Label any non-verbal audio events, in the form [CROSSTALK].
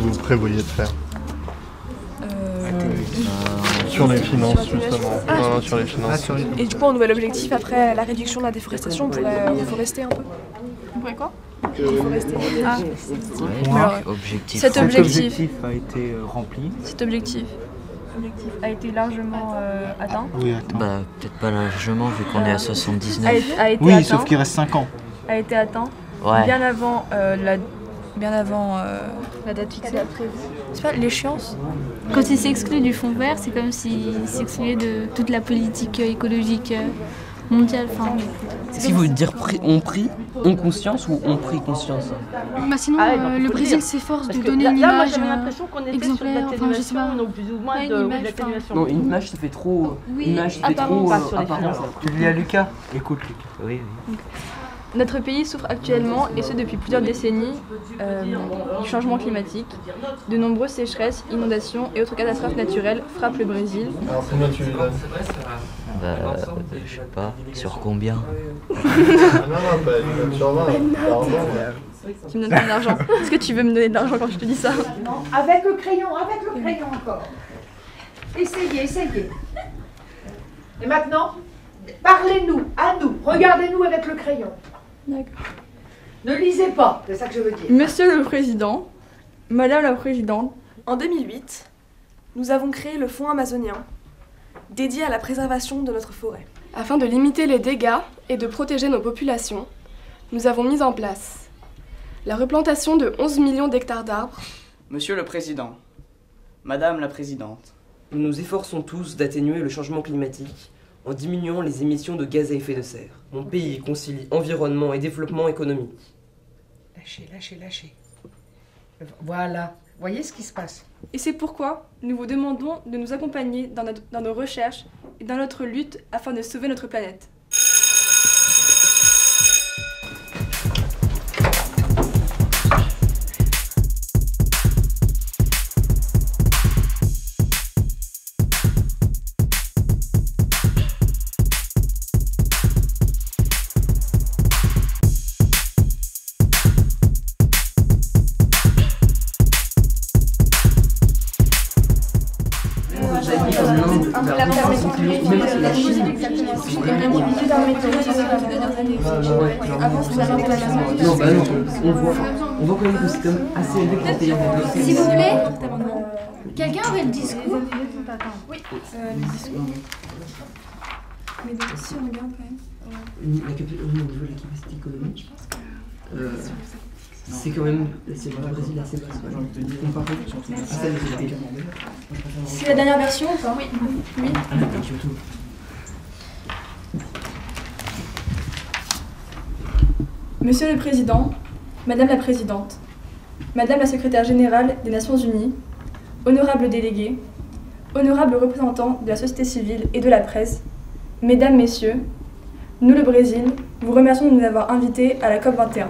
prévoyez de faire Euh, Sur les finances, justement. Ah, Non, sur les finances. Et du coup, un nouvel objectif après la réduction de la déforestation, on pourrait reforester un peu. On pourrait quoi Reforester. Ah, Alors, objectif. cet Cet objectif, objectif a été euh, rempli. cet objectif, objectif a été largement euh, atteint. Oui. Bah, peut-être pas largement vu qu'on est à A 79. été, a été oui, atteint. sauf qu'il reste 5 ans. A été atteint. Ouais. Bien avant euh, la, bien avant euh, la date fixée. C'est pas l'échéance. Quand il s'exclut du fond vert, c'est comme s'il s'excluait de toute la politique écologique mondiale. Enfin, Est-ce qu'il veut dire pris- on prie, on conscience ou on prie conscience? Bah sinon, Ah ouais, euh, le Brésil s'efforce de donner là, une là, moi, image j'avais euh, l'impression qu'on était exemplaire, sur enfin, je sais pas. donc plus ou moins Ouais, de, une image, l'atténuation. Non, une image ça fait trop. Oui, une image ça fait apparence. trop. Euh, apparence. Tu le dis à Lucas Écoute, Lucas. Oui, oui. Notre pays souffre actuellement, et ce depuis plusieurs décennies, euh, du changement climatique. De nombreuses sécheresses, inondations et autres catastrophes naturelles frappent le Brésil. Alors, combien tu lui donnes Bah, euh, je sais pas. Sur combien? [LAUGHS] Non, non, pas une note sur 20. Pardon. Tu me donnes de l'argent. Est-ce que tu veux me donner de l'argent quand je te dis ça? Avec le crayon, avec le crayon encore. Essayez, essayez. Et maintenant, parlez-nous, à nous. Regardez-nous avec le crayon. D'accord. Ne lisez pas, c'est ça que je veux dire. Monsieur le Président, Madame la Présidente, en 2008, nous avons créé le Fonds amazonien, dédié à la préservation de notre forêt. Afin de limiter les dégâts et de protéger nos populations, nous avons mis en place la replantation de 11 millions d'hectares d'arbres, Monsieur le Président, Madame la Présidente, Nous nous efforçons tous d'atténuer le changement climatique en diminuant les émissions de gaz à effet de serre. Mon pays concilie environnement et développement économique. Lâchez, lâchez, lâchez. Voilà. Voyez ce qui se passe. et c'est pourquoi nous vous demandons de nous accompagner dans, notre- dans nos recherches et dans notre lutte afin de sauver notre planète. Non, bah non, on voit, on voit quand même que c'est quand même assez élevé pour un pays en développement. S'il vous plaît, quelqu'un aurait le discours. La capi- au niveau de la capacité économique, euh, c'est quand même, c'est le Brésil assez basse. C'est la dernière version ou pas? Oui. Ah. Monsieur le Président, Madame la Présidente, Madame la Secrétaire Générale des Nations Unies, honorables délégués, honorables représentants de la société civile et de la presse, Mesdames, Messieurs, nous le Brésil, vous remercions de nous avoir invités à la COP21.